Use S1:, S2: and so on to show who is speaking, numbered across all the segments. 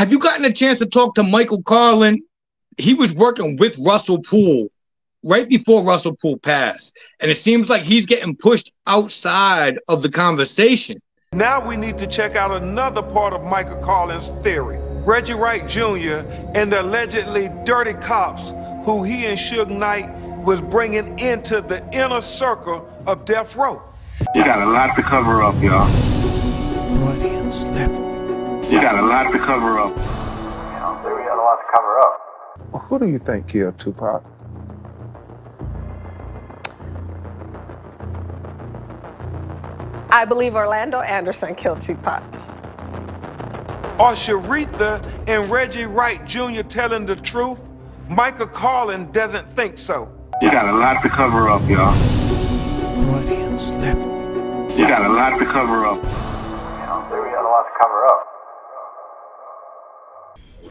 S1: have you gotten a chance to talk to Michael Carlin? He was working with Russell Poole right before Russell Poole passed, and it seems like he's getting pushed outside of the conversation.
S2: Now we need to check out another part of Michael Carlin's theory. Reggie Wright Jr. and the allegedly dirty cops who he and Suge Knight was bringing into the inner circle of death row.
S3: You got a lot to cover up, y'all.
S4: Freudian slip.
S3: You got a lot to cover up.
S5: You know, we got a lot to cover up.
S6: Well, who do you think killed Tupac?
S7: I believe Orlando Anderson killed Tupac.
S2: Are Sharitha and Reggie Wright Jr. telling the truth? Michael Carlin doesn't think so.
S3: You got a lot to cover up, y'all.
S4: Freudian slip.
S3: You got a lot to cover up.
S5: You know, we got a lot to cover up.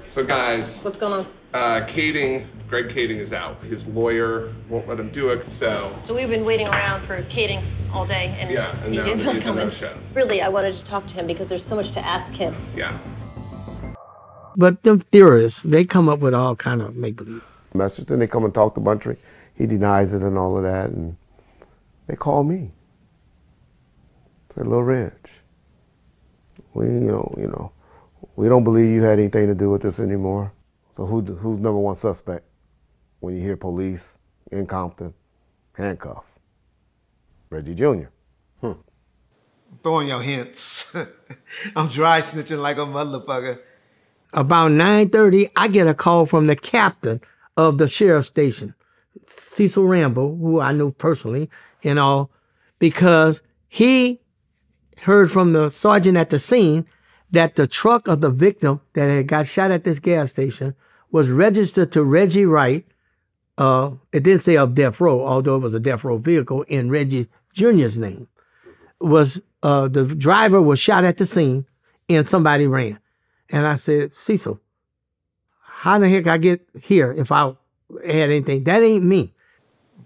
S8: So, guys,
S9: What's going on?
S8: uh, Kading, Greg Kading is out. His lawyer won't let him do it. So,
S9: So we've been waiting around for Kading all day, and
S8: Yeah, and
S9: he
S8: now
S9: is
S8: he's
S9: not
S8: a
S9: coming.
S8: no-show.
S9: Really, I wanted to talk to him because there's so much to ask him.
S8: yeah.
S10: But them theorists, they come up with all kind of make believe.
S6: Message. Then they come and talk to Buntry. He denies it and all of that. And they call me. Say, Little Reg, we, you know, you know, we don't believe you had anything to do with this anymore. So who, who's number one suspect when you hear police in Compton, handcuff? Reggie Jr. Hmm.
S11: throwing your hints. I'm dry snitching like a motherfucker.
S10: About 9.30, I get a call from the captain of the sheriff's station, Cecil Rhambo, who I knew personally and all, because he heard from the sergeant at the scene that the truck of the victim that had got shot at this gas station was registered to Reggie Wright. Uh, it didn't say of death row, although it was a death row vehicle in Reggie Jr.'s name. Was uh, the driver was shot at the scene and somebody ran. And I said, Cecil, how the heck I get here if I had anything? That ain't me.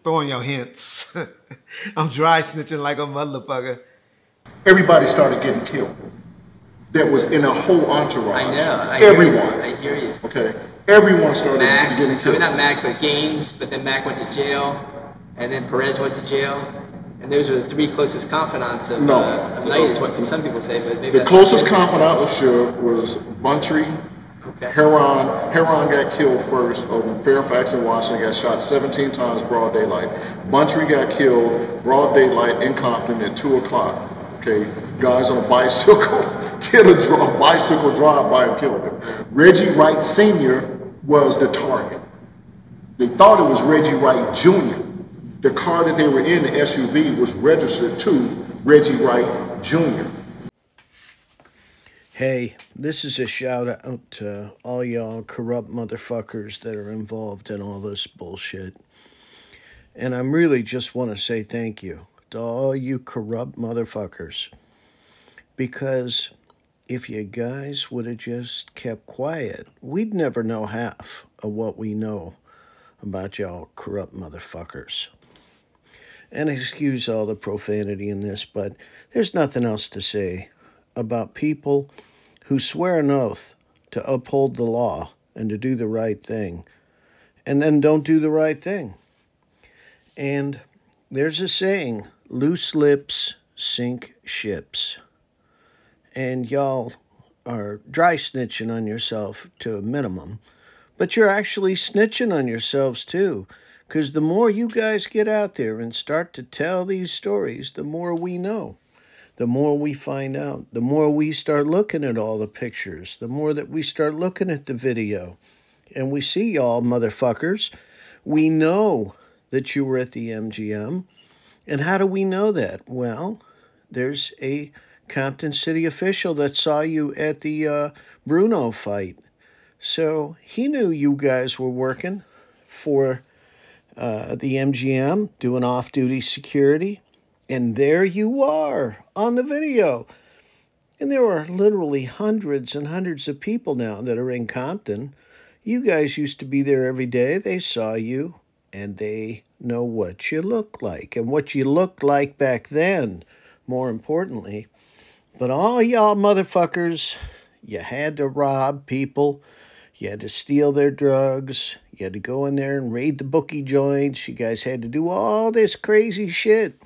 S11: Throwing your hints. I'm dry snitching like a motherfucker.
S12: Everybody started getting killed. That was in a whole entourage.
S13: I know. I
S12: Everyone.
S13: you. I hear you.
S12: Okay. Everyone started
S13: Mack,
S12: getting
S13: I
S12: killed.
S13: mean not Mack, but Gaines. But then Mack went to jail, and then Perez went to jail, and those are the three closest confidants of,
S12: No.
S13: uh, of Knight, is what some people say. But maybe
S12: The closest confidant of Suge was Buntry. Heron, Heron got killed first over in Fairfax and Washington, got shot 17 times broad daylight. Buntry got killed broad daylight in Compton at 2 o'clock. Okay, guys on a bicycle did a draw, bicycle drive by and killed him. Reggie Wright Sr. was the target. They thought it was Reggie Wright Jr. The car that they were in, the SUV, was registered to Reggie Wright Jr.
S14: Hey, this is a shout out to all y'all corrupt motherfuckers that are involved in all this bullshit. And I'm really just want to say thank you to all you corrupt motherfuckers. Because if you guys would have just kept quiet, we'd never know half of what we know about y'all corrupt motherfuckers. And excuse all the profanity in this, but there's nothing else to say about people who swear an oath to uphold the law and to do the right thing, and then don't do the right thing. And there's a saying loose lips sink ships. And y'all are dry snitching on yourself to a minimum, but you're actually snitching on yourselves too. Because the more you guys get out there and start to tell these stories, the more we know the more we find out, the more we start looking at all the pictures, the more that we start looking at the video. And we see y'all motherfuckers. We know that you were at the MGM. And how do we know that? Well, there's a Compton City official that saw you at the uh, Bruno fight. So he knew you guys were working for uh, the MGM, doing off duty security. And there you are on the video. And there are literally hundreds and hundreds of people now that are in Compton. You guys used to be there every day. They saw you and they know what you look like and what you looked like back then, more importantly. But all y'all motherfuckers, You had to rob people. You had to steal their drugs. You had to go in there and raid the bookie joints. You guys had to do all this crazy shit.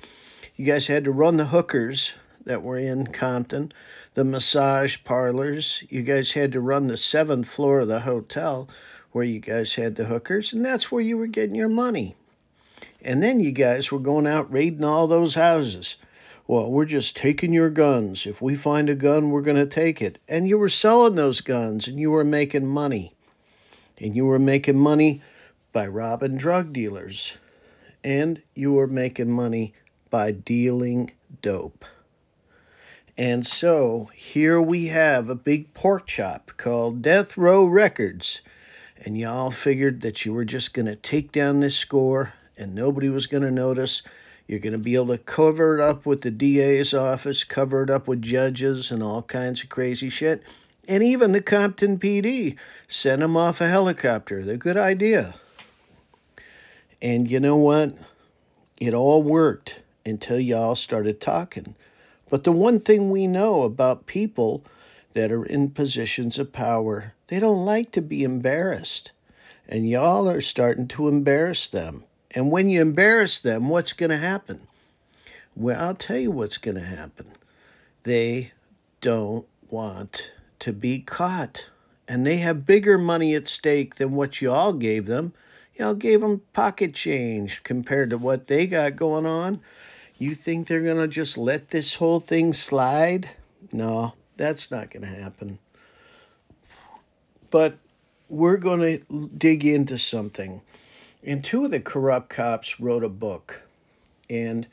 S14: You guys had to run the hookers that were in Compton, the massage parlors. You guys had to run the seventh floor of the hotel where you guys had the hookers, and that's where you were getting your money. And then you guys were going out raiding all those houses. Well, we're just taking your guns. If we find a gun, we're going to take it. And you were selling those guns and you were making money. And you were making money by robbing drug dealers. And you were making money by dealing dope. And so here we have a big pork chop called Death Row Records. And y'all figured that you were just going to take down this score and nobody was going to notice. You're going to be able to cover it up with the DA's office, cover it up with judges and all kinds of crazy shit. And even the Compton PD sent them off a helicopter. They're a good idea. And you know what? It all worked until y'all started talking. But the one thing we know about people that are in positions of power, they don't like to be embarrassed. And y'all are starting to embarrass them. And when you embarrass them, what's going to happen? Well, I'll tell you what's going to happen. They don't want to be caught. And they have bigger money at stake than what y'all gave them. Y'all gave them pocket change compared to what they got going on. You think they're going to just let this whole thing slide? No, that's not going to happen. But we're going to dig into something. And two of the corrupt cops wrote a book. And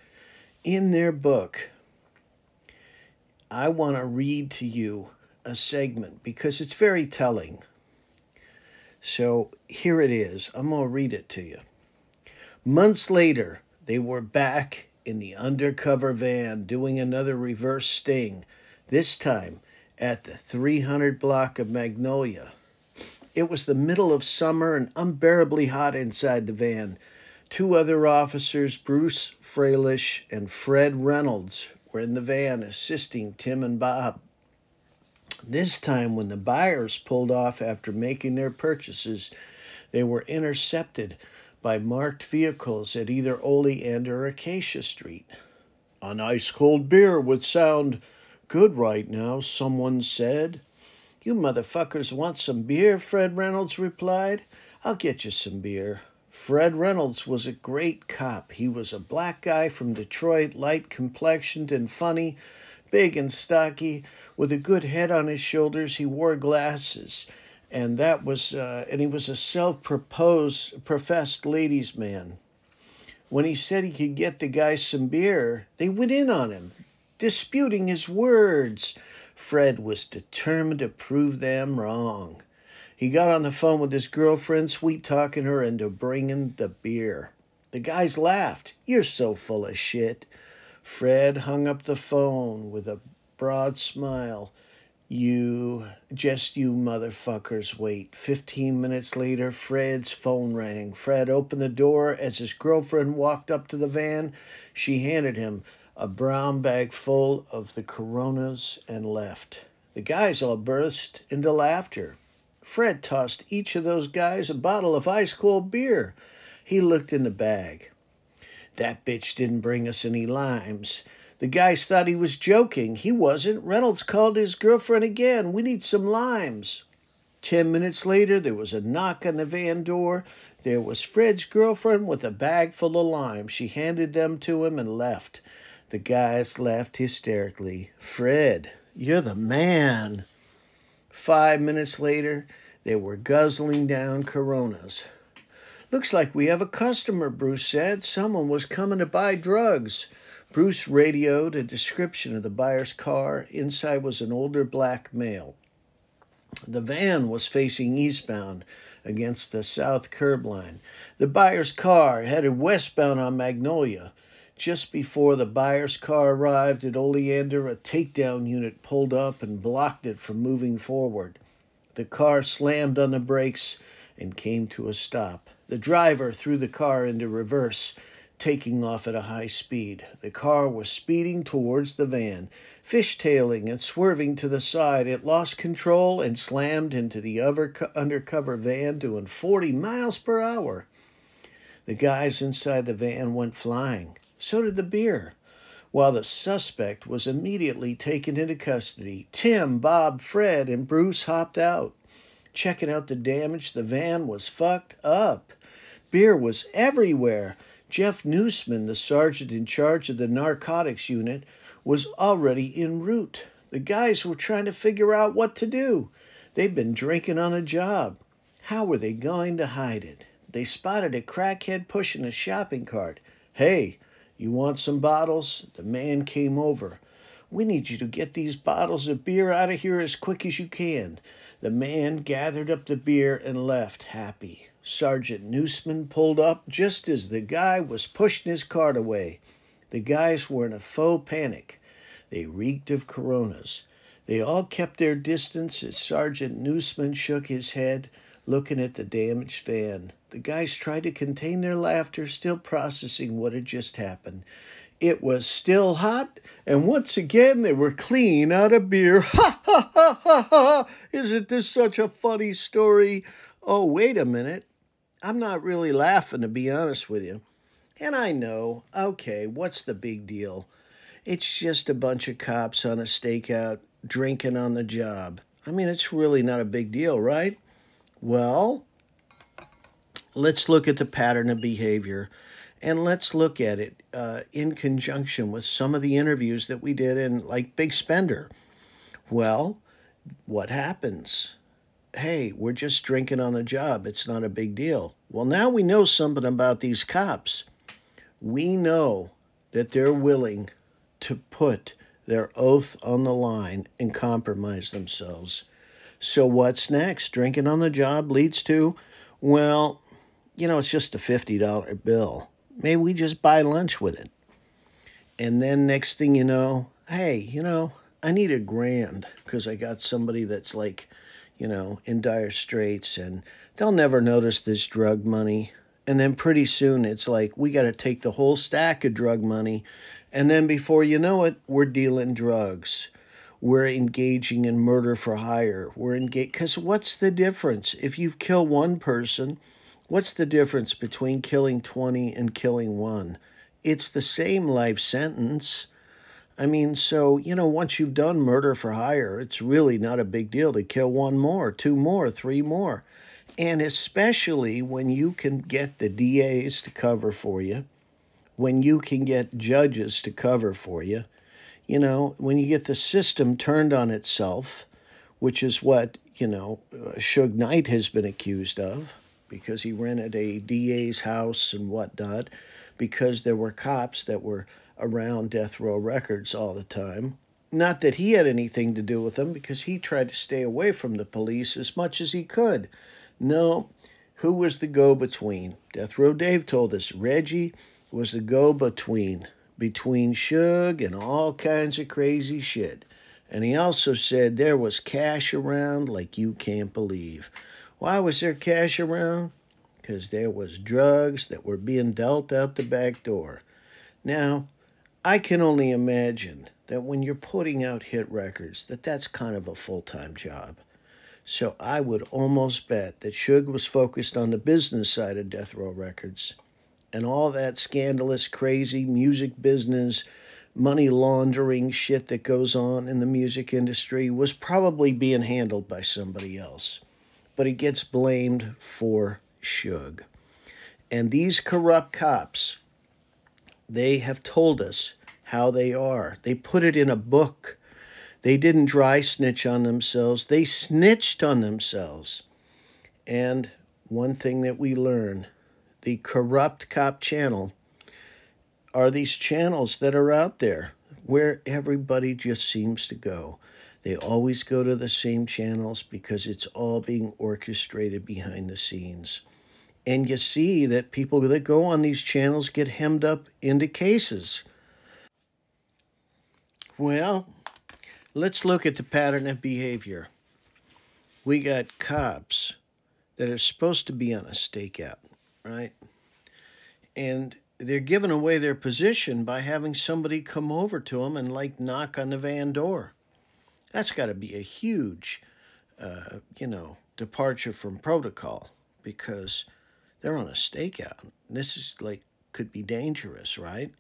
S14: in their book, I want to read to you a segment because it's very telling. So here it is. I'm going to read it to you. Months later, they were back in the undercover van doing another reverse sting, this time at the 300 block of Magnolia. It was the middle of summer and unbearably hot inside the van. Two other officers, Bruce Fralish and Fred Reynolds, were in the van assisting Tim and Bob. This time, when the buyers pulled off after making their purchases, they were intercepted by marked vehicles at either Oleander or Acacia Street. An ice cold beer would sound good right now, someone said. You motherfuckers want some beer? Fred Reynolds replied. I'll get you some beer. Fred Reynolds was a great cop. He was a black guy from Detroit, light complexioned and funny, big and stocky, with a good head on his shoulders. He wore glasses and that was uh, and he was a self-proposed professed ladies man when he said he could get the guy some beer they went in on him disputing his words fred was determined to prove them wrong he got on the phone with his girlfriend sweet talking her into bringing the beer the guys laughed you're so full of shit fred hung up the phone with a broad smile you, just you motherfuckers wait. 15 minutes later, Fred's phone rang. Fred opened the door as his girlfriend walked up to the van. She handed him a brown bag full of the coronas and left. The guys all burst into laughter. Fred tossed each of those guys a bottle of ice cold beer. He looked in the bag. That bitch didn't bring us any limes. The guys thought he was joking. He wasn't. Reynolds called his girlfriend again. We need some limes. Ten minutes later, there was a knock on the van door. There was Fred's girlfriend with a bag full of limes. She handed them to him and left. The guys laughed hysterically. Fred, you're the man. Five minutes later, they were guzzling down coronas. Looks like we have a customer, Bruce said. Someone was coming to buy drugs. Bruce radioed a description of the buyer's car. Inside was an older black male. The van was facing eastbound against the south curb line. The buyer's car headed westbound on Magnolia. Just before the buyer's car arrived at Oleander, a takedown unit pulled up and blocked it from moving forward. The car slammed on the brakes and came to a stop. The driver threw the car into reverse. taking off at a high speed. The car was speeding towards the van, fishtailing and swerving to the side. It lost control and slammed into the undercover van, doing 40 miles per hour. The guys inside the van went flying. So did the beer. While the suspect was immediately taken into custody, Tim, Bob, Fred, and Bruce hopped out. Checking out the damage, the van was fucked up. Beer was everywhere. Jeff Newsman, the sergeant in charge of the narcotics unit, was already en route. The guys were trying to figure out what to do. They'd been drinking on the job. How were they going to hide it? They spotted a crackhead pushing a shopping cart. Hey, you want some bottles? The man came over. We need you to get these bottles of beer out of here as quick as you can. The man gathered up the beer and left happy. Sergeant Newsman pulled up just as the guy was pushing his cart away. The guys were in a faux panic. They reeked of coronas. They all kept their distance as Sergeant Newsman shook his head, looking at the damaged van. The guys tried to contain their laughter, still processing what had just happened. It was still hot, and once again they were clean out of beer. Ha ha ha ha ha! Isn't this such a funny story? Oh, wait a minute. I'm not really laughing, to be honest with you. And I know, okay, what's the big deal? It's just a bunch of cops on a stakeout drinking on the job. I mean, it's really not a big deal, right? Well, let's look at the pattern of behavior and let's look at it uh, in conjunction with some of the interviews that we did in, like, Big Spender. Well, what happens? Hey, we're just drinking on the job. It's not a big deal. Well, now we know something about these cops we know that they're willing to put their oath on the line and compromise themselves. So, what's next? Drinking on the job leads to, well, you know, it's just a $50 bill. Maybe we just buy lunch with it. And then, next thing you know, hey, you know, I need a grand because I got somebody that's like, you know, in dire straits and they'll never notice this drug money. And then pretty soon it's like we got to take the whole stack of drug money. And then before you know it, we're dealing drugs. We're engaging in murder for hire. We're engaged. Because what's the difference? If you've killed one person, what's the difference between killing 20 and killing one? It's the same life sentence. I mean, so, you know, once you've done murder for hire, it's really not a big deal to kill one more, two more, three more. And especially when you can get the DAs to cover for you, when you can get judges to cover for you, you know, when you get the system turned on itself, which is what, you know, uh, Suge Knight has been accused of because he rented a DA's house and whatnot, because there were cops that were around Death Row Records all the time. Not that he had anything to do with them, because he tried to stay away from the police as much as he could. No, who was the go between? Death Row Dave told us Reggie was the go between, between Suge and all kinds of crazy shit. And he also said there was cash around like you can't believe. Why was there cash around? Because there was drugs that were being dealt out the back door. Now, I can only imagine that when you're putting out hit records, that that's kind of a full-time job. So I would almost bet that Suge was focused on the business side of Death Row Records. And all that scandalous, crazy music business, money laundering shit that goes on in the music industry was probably being handled by somebody else. But he gets blamed for Suge. And these corrupt cops, they have told us how they are. They put it in a book they didn't dry snitch on themselves, they snitched on themselves. And one thing that we learn the corrupt cop channel are these channels that are out there where everybody just seems to go. They always go to the same channels because it's all being orchestrated behind the scenes. And you see that people that go on these channels get hemmed up into cases. Well, Let's look at the pattern of behavior. We got cops that are supposed to be on a stakeout, right? And they're giving away their position by having somebody come over to them and like knock on the van door. That's got to be a huge, uh, you know, departure from protocol because they're on a stakeout. This is like could be dangerous, right?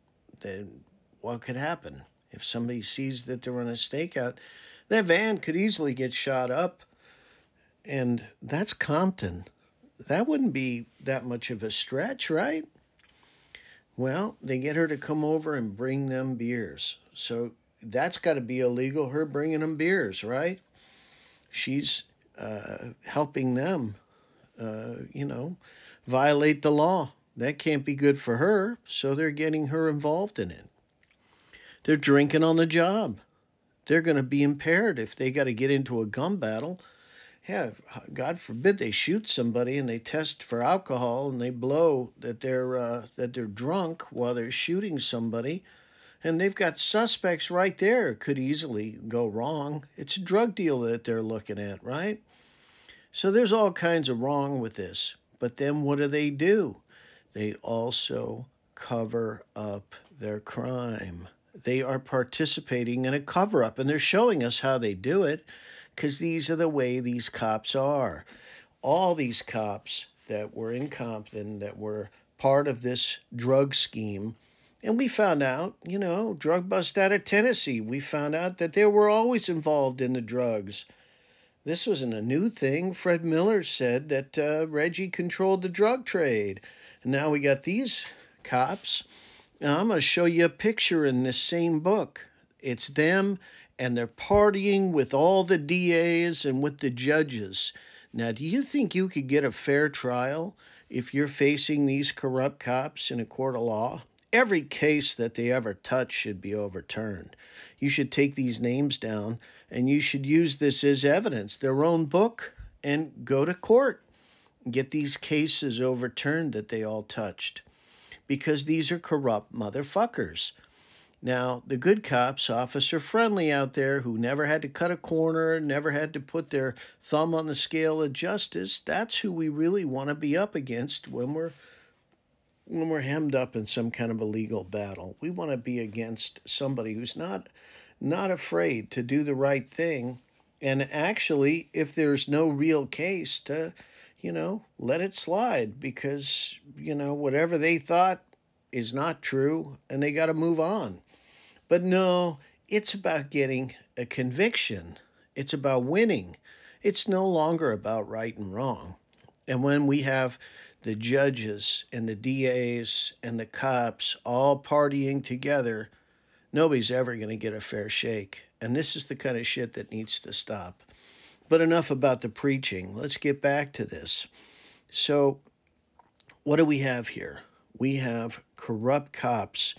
S14: Then what could happen if somebody sees that they're on a stakeout? That van could easily get shot up, and that's Compton. That wouldn't be that much of a stretch, right? Well, they get her to come over and bring them beers. So that's got to be illegal, her bringing them beers, right? She's uh, helping them, uh, you know, violate the law. That can't be good for her, so they're getting her involved in it. They're drinking on the job. They're going to be impaired if they got to get into a gun battle. Yeah, God forbid they shoot somebody and they test for alcohol and they blow that they're uh, that they're drunk while they're shooting somebody, and they've got suspects right there. Could easily go wrong. It's a drug deal that they're looking at, right? So there's all kinds of wrong with this. But then what do they do? They also cover up their crime. They are participating in a cover up, and they're showing us how they do it because these are the way these cops are. All these cops that were in Compton that were part of this drug scheme. And we found out, you know, drug bust out of Tennessee. We found out that they were always involved in the drugs. This wasn't a new thing. Fred Miller said that uh, Reggie controlled the drug trade. And now we got these cops. Now I'm going to show you a picture in this same book. It's them and they're partying with all the DAs and with the judges. Now, do you think you could get a fair trial if you're facing these corrupt cops in a court of law? Every case that they ever touch should be overturned. You should take these names down and you should use this as evidence, their own book, and go to court. Get these cases overturned that they all touched. Because these are corrupt motherfuckers. Now, the good cops, officer friendly out there who never had to cut a corner, never had to put their thumb on the scale of justice, that's who we really want to be up against when we're when we're hemmed up in some kind of a legal battle. We want to be against somebody who's not not afraid to do the right thing and actually if there's no real case to you know, let it slide because, you know, whatever they thought is not true and they got to move on. But no, it's about getting a conviction. It's about winning. It's no longer about right and wrong. And when we have the judges and the DAs and the cops all partying together, nobody's ever going to get a fair shake. And this is the kind of shit that needs to stop. But enough about the preaching. Let's get back to this. So, what do we have here? We have corrupt cops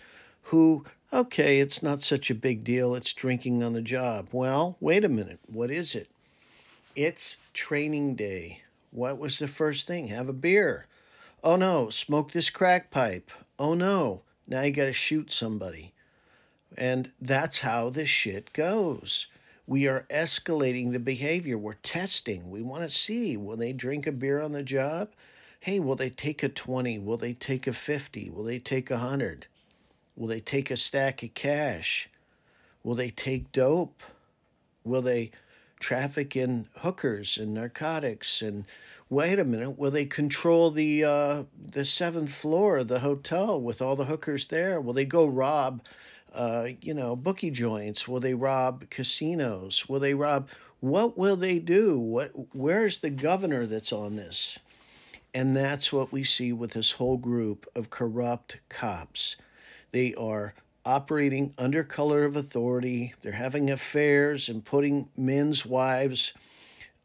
S14: who, okay, it's not such a big deal. It's drinking on the job. Well, wait a minute. What is it? It's training day. What was the first thing? Have a beer. Oh no, smoke this crack pipe. Oh no, now you got to shoot somebody. And that's how this shit goes. We are escalating the behavior. We're testing. We want to see will they drink a beer on the job? Hey, will they take a 20? Will they take a 50? Will they take a 100? Will they take a stack of cash? Will they take dope? Will they traffic in hookers and narcotics? And wait a minute, will they control the uh, the seventh floor of the hotel with all the hookers there? Will they go rob uh, you know, bookie joints? Will they rob casinos? Will they rob? What will they do? What? Where's the governor that's on this? And that's what we see with this whole group of corrupt cops. They are operating under color of authority. They're having affairs and putting men's wives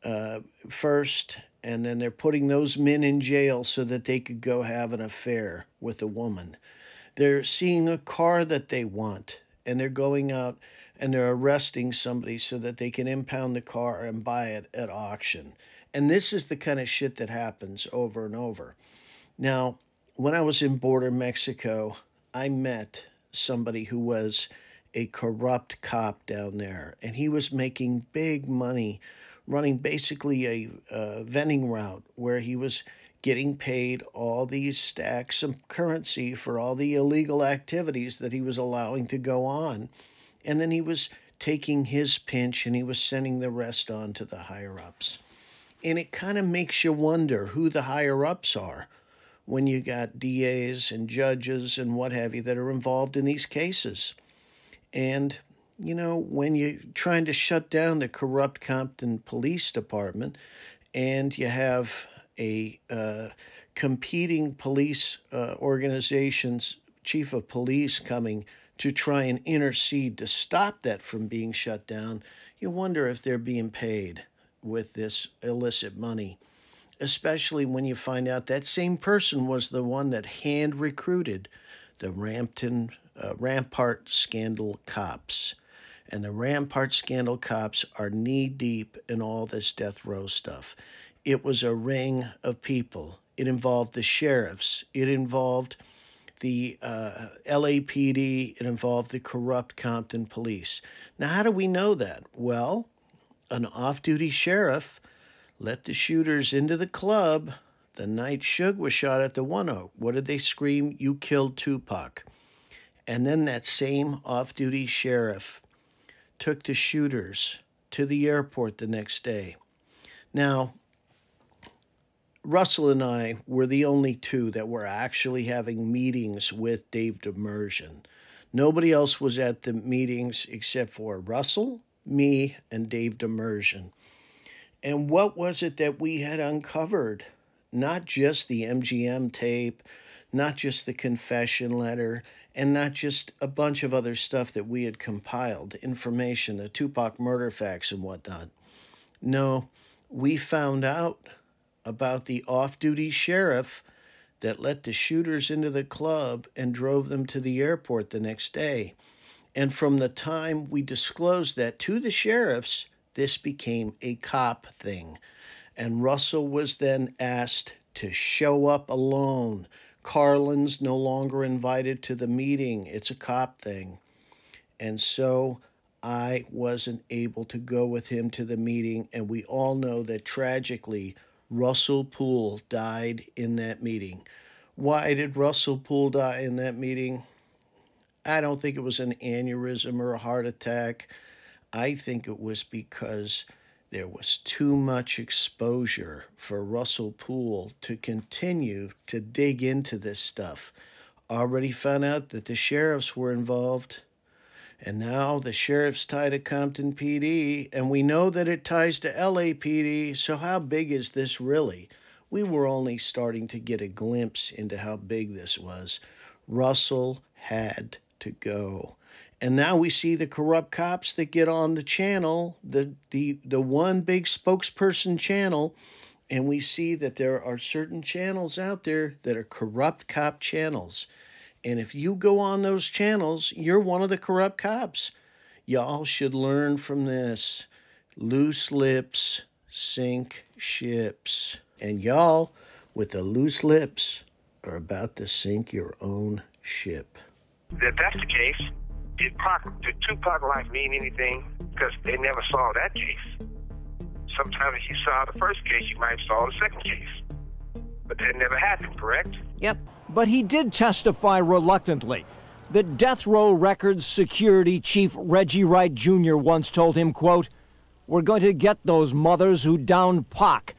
S14: uh, first, and then they're putting those men in jail so that they could go have an affair with a woman. They're seeing a car that they want and they're going out and they're arresting somebody so that they can impound the car and buy it at auction. And this is the kind of shit that happens over and over. Now, when I was in border Mexico, I met somebody who was a corrupt cop down there, and he was making big money running basically a vending route where he was getting paid all these stacks of currency for all the illegal activities that he was allowing to go on. And then he was taking his pinch and he was sending the rest on to the higher ups. And it kind of makes you wonder who the higher ups are when you got DAs and judges and what have you that are involved in these cases. And, you know, when you're trying to shut down the corrupt Compton Police Department and you have a uh, competing police uh, organization's chief of police coming to try and intercede to stop that from being shut down, you wonder if they're being paid with this illicit money, especially when you find out that same person was the one that hand recruited the Rampton uh, Rampart scandal cops. And the Rampart scandal cops are knee deep in all this death row stuff. It was a ring of people. It involved the sheriffs. It involved the uh, LAPD. It involved the corrupt Compton police. Now, how do we know that? Well, an off duty sheriff let the shooters into the club the night Suge was shot at the One Oak. What did they scream? You killed Tupac. And then that same off duty sheriff took the shooters to the airport the next day. Now, Russell and I were the only two that were actually having meetings with Dave Demersion. Nobody else was at the meetings except for Russell, me, and Dave Demersion. And what was it that we had uncovered? Not just the MGM tape, not just the confession letter, and not just a bunch of other stuff that we had compiled, information, the Tupac murder facts and whatnot. No, we found out about the off duty sheriff that let the shooters into the club and drove them to the airport the next day. And from the time we disclosed that to the sheriffs, this became a cop thing. And Russell was then asked to show up alone. Carlin's no longer invited to the meeting. It's a cop thing. And so I wasn't able to go with him to the meeting. And we all know that tragically, Russell Poole died in that meeting. Why did Russell Poole die in that meeting? I don't think it was an aneurysm or a heart attack. I think it was because there was too much exposure for Russell Poole to continue to dig into this stuff. Already found out that the sheriffs were involved. And now the sheriff's tied to Compton PD, and we know that it ties to LAPD, so how big is this really? We were only starting to get a glimpse into how big this was. Russell had to go. And now we see the corrupt cops that get on the channel, the the the one big spokesperson channel, and we see that there are certain channels out there that are corrupt cop channels. And if you go on those channels, you're one of the corrupt cops. Y'all should learn from this. Loose lips sink ships. And y'all, with the loose lips, are about to sink your own ship.
S15: If that's the case, did, Pac, did Tupac life mean anything? Because they never saw that case. Sometimes if you saw the first case, you might have saw the second case. But that never happened, correct?
S16: Yep. But he did testify reluctantly. The Death Row Records security chief Reggie Wright Jr. once told him, quote, We're going to get those mothers who downed Pac.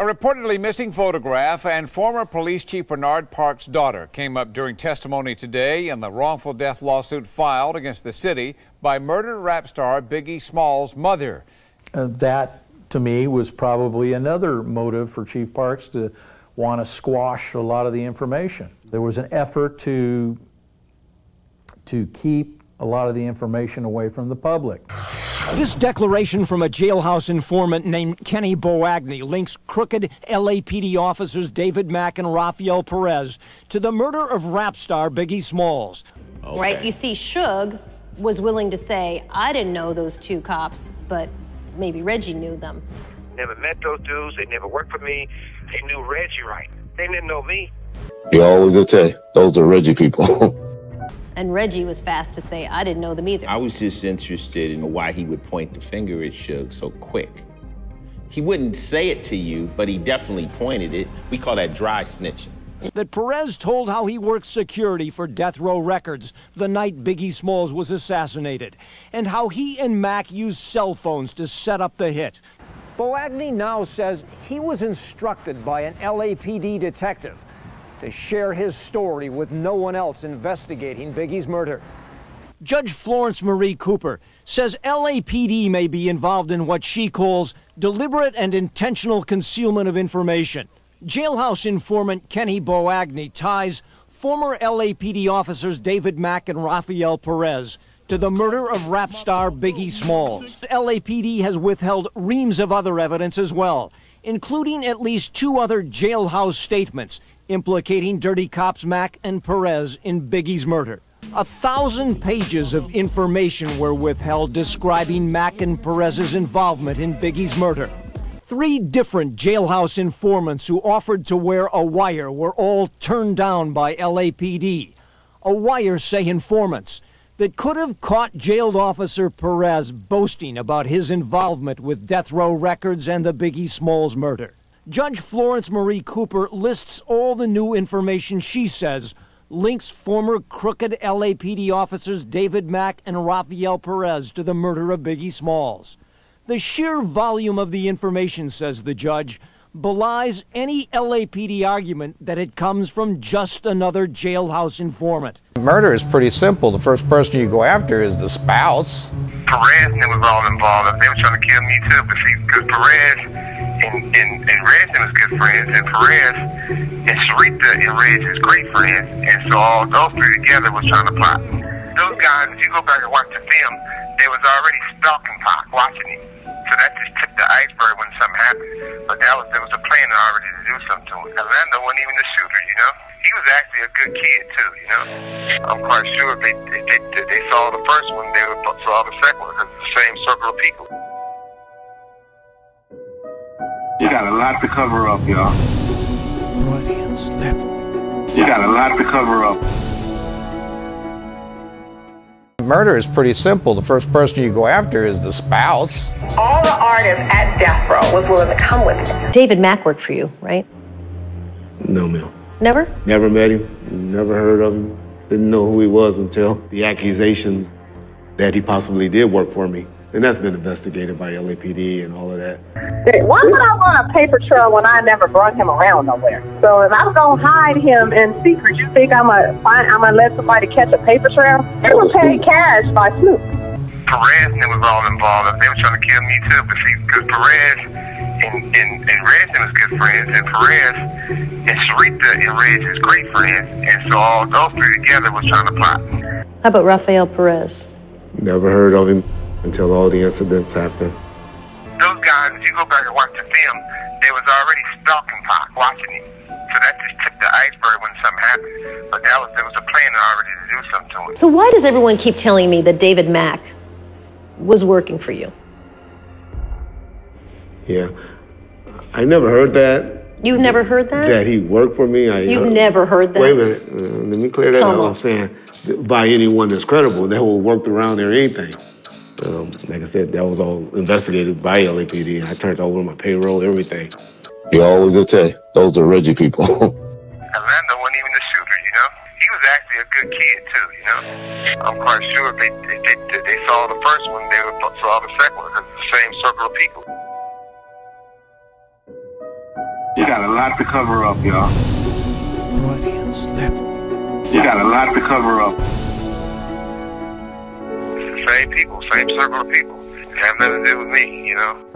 S17: A reportedly missing photograph and former police chief Bernard Parks' daughter came up during testimony today in the wrongful death lawsuit filed against the city by murdered rap star Biggie Smalls' mother.
S18: Uh, that, to me, was probably another motive for Chief Parks to want to squash a lot of the information. There was an effort to, to keep a lot of the information away from the public.
S16: This declaration from a jailhouse informant named Kenny Boagni links crooked LAPD officers David Mack and Rafael Perez to the murder of rap star Biggie Smalls.
S9: Okay. Right? You see, Suge was willing to say, I didn't know those two cops, but maybe Reggie knew them.
S15: Never met those dudes. They never worked for me. They knew Reggie Wright. They didn't know me.
S19: You always will tell those are Reggie people.
S9: and Reggie was fast to say, I didn't know them either.
S20: I was just interested in why he would point the finger at Suge so quick. He wouldn't say it to you, but he definitely pointed it. We call that dry snitching.
S16: That Perez told how he worked security for Death Row Records the night Biggie Smalls was assassinated, and how he and Mack used cell phones to set up the hit. Boagni now says he was instructed by an LAPD detective to share his story with no one else investigating Biggie's murder. Judge Florence Marie Cooper says LAPD may be involved in what she calls deliberate and intentional concealment of information. Jailhouse informant Kenny Boagni ties former LAPD officers David Mack and Rafael Perez to the murder of rap star Biggie Smalls. LAPD has withheld reams of other evidence as well, including at least two other jailhouse statements implicating dirty cops Mack and Perez in Biggie's murder. A thousand pages of information were withheld describing Mack and Perez's involvement in Biggie's murder. Three different jailhouse informants who offered to wear a wire were all turned down by LAPD. A wire, say informants, that could have caught jailed officer Perez boasting about his involvement with Death Row Records and the Biggie Smalls murder. Judge Florence Marie Cooper lists all the new information she says links former crooked LAPD officers David Mack and Rafael Perez to the murder of Biggie Smalls. The sheer volume of the information, says the judge, belies any LAPD argument that it comes from just another jailhouse informant.
S21: Murder is pretty simple. The first person you go after is the spouse.
S15: Perez and them was all involved. They were trying to kill me too, but see, because Perez and, and, and Rez was good friends, and Perez and Sharitha and Rez is great friends, and so all those three together was trying to plot. Those guys, if you go back and watch the film, they was already stalking Pac, watching him. So that just tipped the iceberg when something happened. But that was there was a plan already to do something to him. Orlando wasn't even the shooter, you know. He was actually a good kid too, you know. I'm quite sure if they if they, if they saw the first one, they would saw the second one because it's the same circle of people.
S3: You got a lot to cover up, y'all.
S4: Freudian slip.
S3: You got a lot to cover up.
S21: Murder is pretty simple. The first person you go after is the spouse.
S7: All the artists at Death Row was willing to come with me.
S9: David Mack worked for you, right?
S6: No, ma'am.
S9: Never?
S6: Never met him, never heard of him, didn't know who he was until the accusations that he possibly did work for me. And that's been investigated by LAPD and all of that.
S22: Why would I want a paper trail when I never brought him around nowhere? So if I'm gonna hide him in secret, you think I'm gonna find I'm gonna let somebody catch a paper trail? It was paid cash by Snoop.
S15: Perez and was all involved. They were trying to kill me too, but see, because Perez and, and, and Rez was good friends, and Perez and Sharitha and Rez is great friends, and so all those three together was trying to plot.
S9: How about Rafael Perez?
S6: Never heard of him until all the incidents happened.
S15: Those guys, if you go back and watch the film, they was already stalking Pac, watching him. So that just tipped the iceberg when something happened. But that was there was a plan already to do something to him.
S9: So why does everyone keep telling me that David Mack was working for you?
S6: Yeah. I never heard that.
S9: You've never heard that?
S6: That he worked for me. I,
S9: You've
S6: uh,
S9: never heard that?
S6: Wait a minute. Uh, let me clear that
S9: Come
S6: out.
S9: on.
S6: I'm saying by anyone that's credible that will work around there or anything. Um, like I said, that was all investigated by LAPD. I turned over my payroll, everything.
S19: You always attack. Those are Reggie people.
S15: Orlando wasn't even the shooter, you know. He was actually a good kid too, you know. I'm quite sure if they if they, if they saw the first one, they would saw the second one because it's the same circle of people.
S3: You got a lot to cover up, y'all.
S4: Freudian slip.
S3: You got a lot to cover up.
S15: Same people, same circle of people. It have nothing to do with me, you know.